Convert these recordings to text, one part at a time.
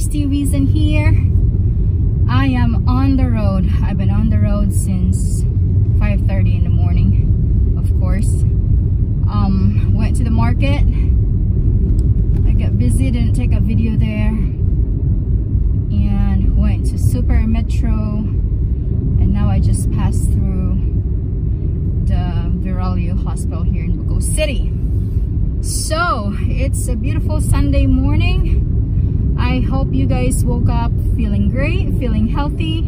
Christy Wiesen here. I am on the road. I've been on the road since 5.30 in the morning, of course. Um, went to the market. I got busy, didn't take a video there. And went to Super Metro. And now I just passed through the Verallo Hospital here in Bogo City. So, it's a beautiful Sunday morning I hope you guys woke up feeling great, feeling healthy,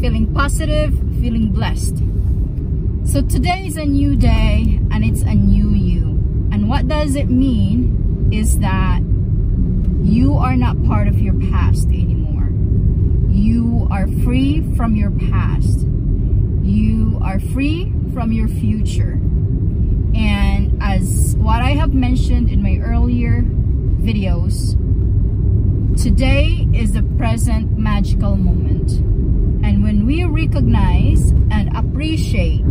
feeling positive, feeling blessed. So today is a new day and it's a new you. And what does it mean is that you are not part of your past anymore. You are free from your past. You are free from your future. And as what I have mentioned in my earlier videos, Today is the present magical moment. And when we recognize and appreciate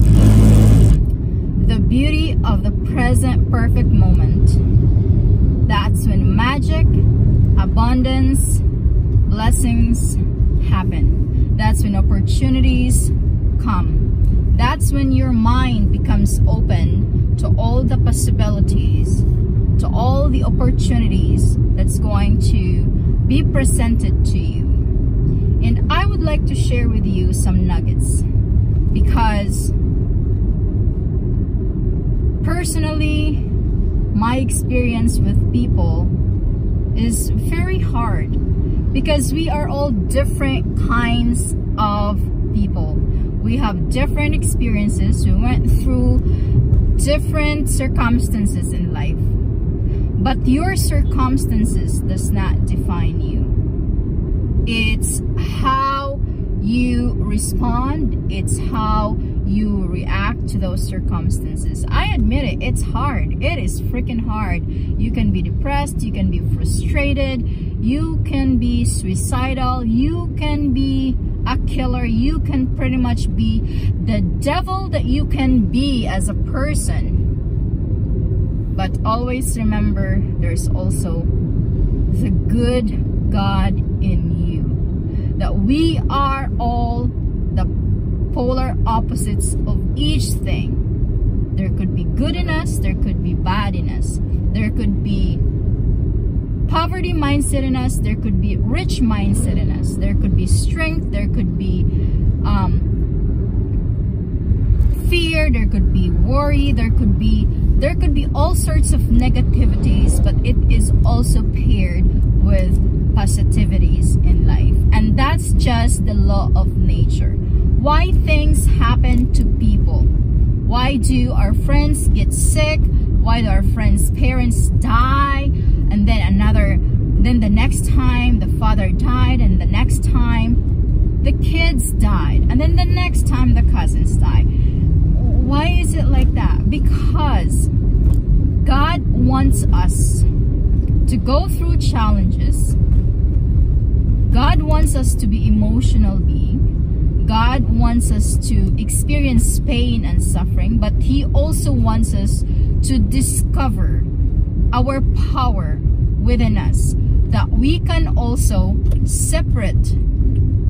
the beauty of the present perfect moment, that's when magic, abundance, blessings happen. That's when opportunities come. That's when your mind becomes open to all the possibilities, to all the opportunities that's going to be presented to you. And I would like to share with you some nuggets because personally, my experience with people is very hard because we are all different kinds of people. We have different experiences. We went through different circumstances in life. But your circumstances does not define you. It's how you respond. It's how you react to those circumstances. I admit it, it's hard. It is freaking hard. You can be depressed, you can be frustrated, you can be suicidal, you can be a killer, you can pretty much be the devil that you can be as a person but always remember there's also the good God in you. That we are all the polar opposites of each thing. There could be good in us, there could be bad in us. There could be poverty mindset in us, there could be rich mindset in us. There could be strength, there could be um, fear, there could be worry, there could be there could be all sorts of negativities, but it is also paired with positivities in life. And that's just the law of nature. Why things happen to people? Why do our friends get sick? Why do our friends' parents die? And then another, then the next time the father died, and the next time the kids died, and then the next time the cousins died why is it like that? Because God wants us to go through challenges. God wants us to be emotional being. God wants us to experience pain and suffering, but He also wants us to discover our power within us that we can also separate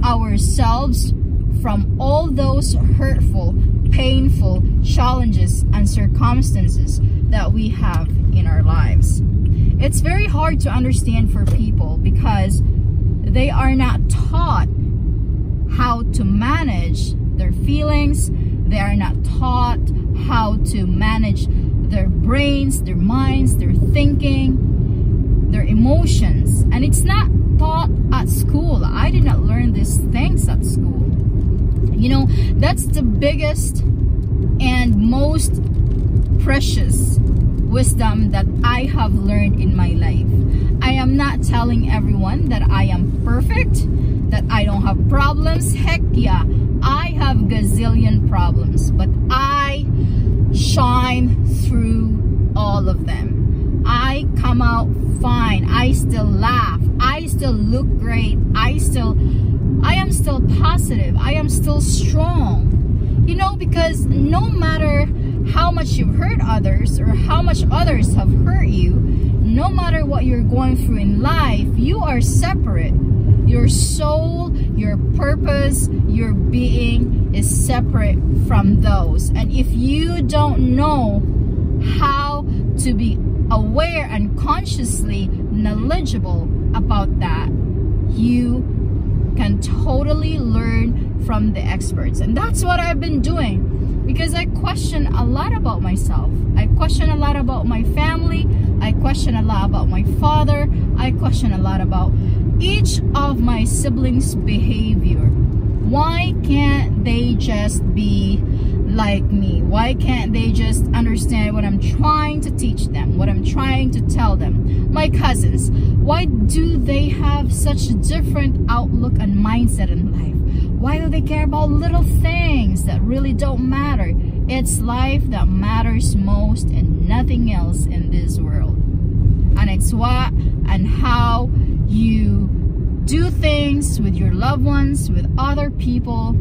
ourselves from all those hurtful, painful challenges and circumstances that we have in our lives. It's very hard to understand for people because they are not taught how to manage their feelings. They are not taught how to manage their brains, their minds, their thinking, their emotions. And it's not taught at school. I did not learn these things at school. You know, that's the biggest and most precious wisdom that I have learned in my life. I am not telling everyone that I am perfect, that I don't have problems. Heck yeah, I have gazillion problems, but I shine through all of them. I come out fine. I still laugh. I still look great. I still I am still positive. I am still strong. You know, because no matter how much you've hurt others or how much others have hurt you, no matter what you're going through in life, you are separate. Your soul, your purpose, your being is separate from those. And if you don't know how to be aware and consciously knowledgeable about that, you can totally learn from the experts. And that's what I've been doing because I question a lot about myself. I question a lot about my family. I question a lot about my father. I question a lot about each of my siblings' behavior. Why can't they just be like me? Why can't they just understand what I'm trying to teach them, what I'm trying to tell them? My cousins, why do they have such a different outlook and mindset in life? Why do they care about little things that really don't matter? It's life that matters most and nothing else in this world. And it's what and how you do things with your loved ones, with other people,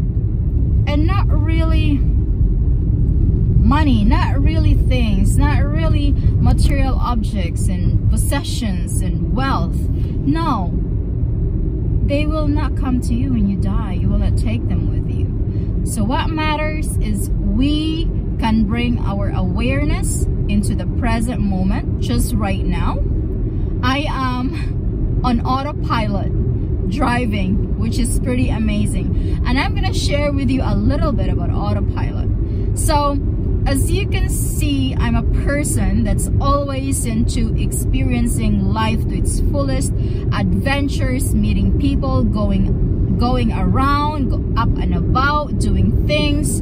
and not really money, not really things, not really material objects and possessions and wealth. No, they will not come to you when you die. You will not take them with you. So what matters is we can bring our awareness into the present moment just right now. I am on autopilot driving, which is pretty amazing. And I'm to share with you a little bit about autopilot. So as you can see, I'm a person that's always into experiencing life to its fullest, adventures, meeting people, going going around, up and about, doing things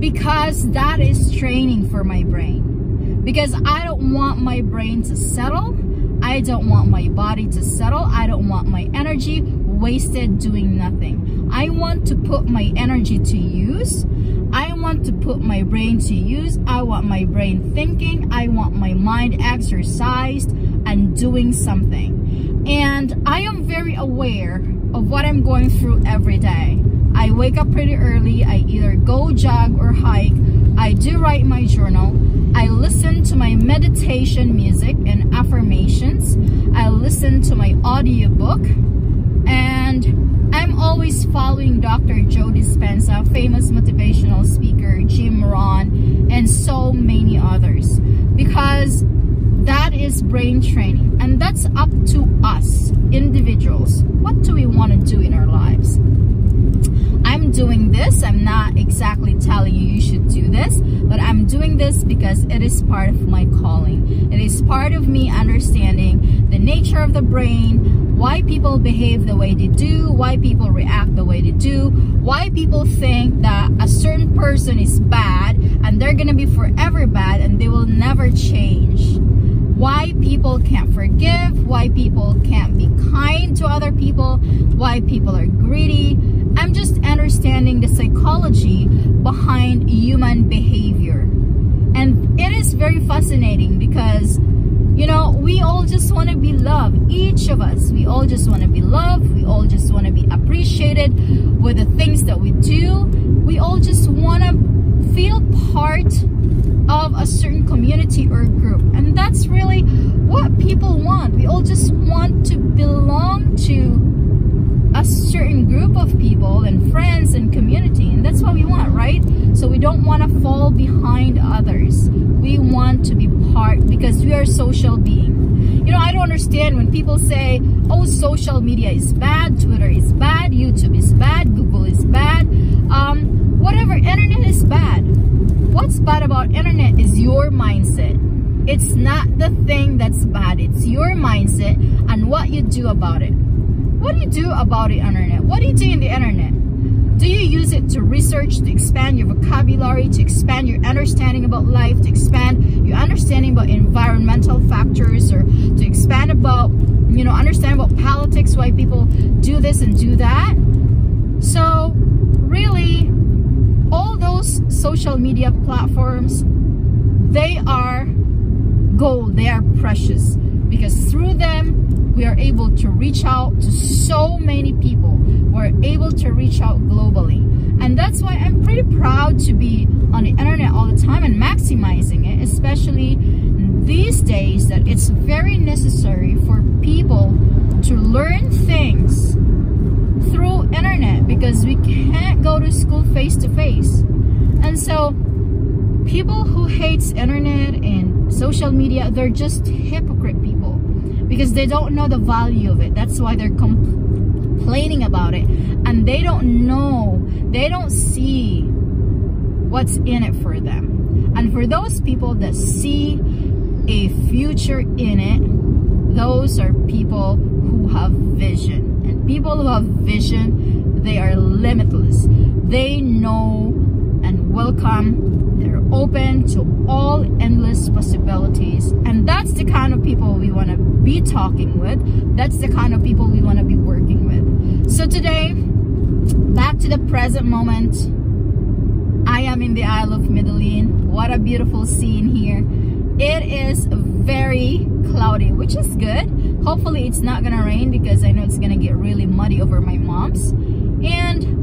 because that is training for my brain. Because I don't want my brain to settle. I don't want my body to settle. I don't want my energy wasted doing nothing. I want to put my energy to use I want to put my brain to use. I want my brain thinking. I want my mind exercised and doing something. And I am very aware of what I'm going through every day. I wake up pretty early. I either go jog or hike. I do write my journal. I listen to my meditation music and affirmations. I listen to my audiobook. And I'm always following Dr. Joe Dispenza, famous motivational speaker, Jim Rohn, and so many others. Because that is brain training. And that's up to us, individuals. What do we want to do in our lives? I'm doing this. I'm not exactly telling you you should do this, but I'm doing this because it is part of my calling. It is part of me understanding the nature of the brain, why people behave the way they do, why people react the way they do, why people think that a certain person is bad and they're gonna be forever bad and they will never change. Why people can't forgive, why people can't be kind to other people, why people are greedy. I'm just understanding the psychology behind human behavior. And it is very fascinating because you know, we all just want to be loved. Each of us, we all just want to be loved. We all just want to be appreciated with the things that we do. We all just want to feel part of a certain community or group. And that's really what people want. We all just want to belong to a certain group of people and friends and community. And that's what we want, right? So we don't want to fall behind others. We part because we are social being. You know, I don't understand when people say, oh, social media is bad, Twitter is bad, YouTube is bad, Google is bad, um, whatever, internet is bad. What's bad about internet is your mindset. It's not the thing that's bad, it's your mindset and what you do about it. What do you do about the internet? What do you do in the internet? Do you use it to research, to expand your vocabulary, to expand your understanding about life, to expand your understanding about environmental factors, or to expand about, you know, understand about politics, why people do this and do that? So, really, all those social media platforms, they are gold, they are precious because through them, we are able to reach out to so many people. We're able to reach out globally. And that's why I'm pretty proud to be on the internet all the time and maximizing it, especially these days that it's very necessary for people to learn things through internet because we can't go to school face to face. And so people who hates internet and social media, they're just hypocrite people because they don't know the value of it. That's why they're complaining about it. And they don't know, they don't see what's in it for them. And for those people that see a future in it, those are people who have vision. And people who have vision, they are limitless. They know and welcome, they're open to all endless possibilities. And that's the kind of people we want to be talking with. That's the kind of people we want to be working with. So today, back to the present moment. I am in the Isle of Medellin. What a beautiful scene here. It is very cloudy, which is good. Hopefully it's not gonna rain because I know it's gonna get really muddy over my mom's. And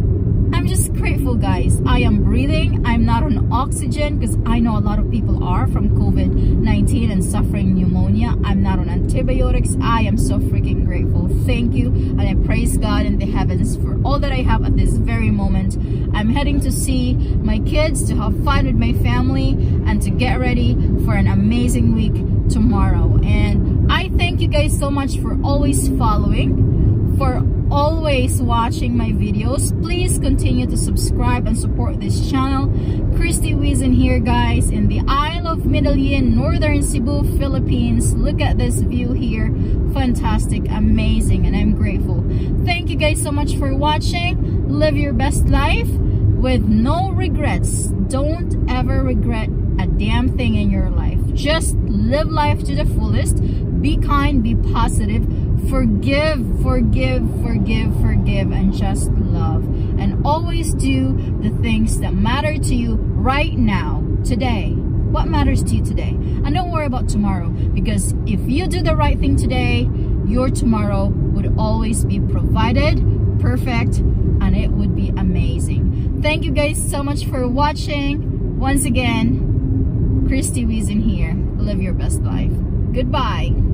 grateful, guys. I am breathing. I'm not on oxygen because I know a lot of people are from COVID-19 and suffering pneumonia. I'm not on antibiotics. I am so freaking grateful. Thank you. And I praise God in the heavens for all that I have at this very moment. I'm heading to see my kids, to have fun with my family, and to get ready for an amazing week tomorrow. And I thank you guys so much for always following, for always watching my videos. Please continue to subscribe and support this channel. Christy Wiesen here guys in the Isle of Medellin northern Cebu Philippines. Look at this view here. Fantastic amazing and I'm grateful. Thank you guys so much for watching. Live your best life with no regrets. Don't ever regret a damn thing in your life. Just live life to the fullest. Be kind be positive forgive forgive forgive forgive and just love. And always do the things that matter to you right now today. What matters to you today? And don't worry about tomorrow because if you do the right thing today your tomorrow would always be provided perfect and it would be amazing. Thank you guys so much for watching. Once again Christy Wiesen here. Live your best life. Goodbye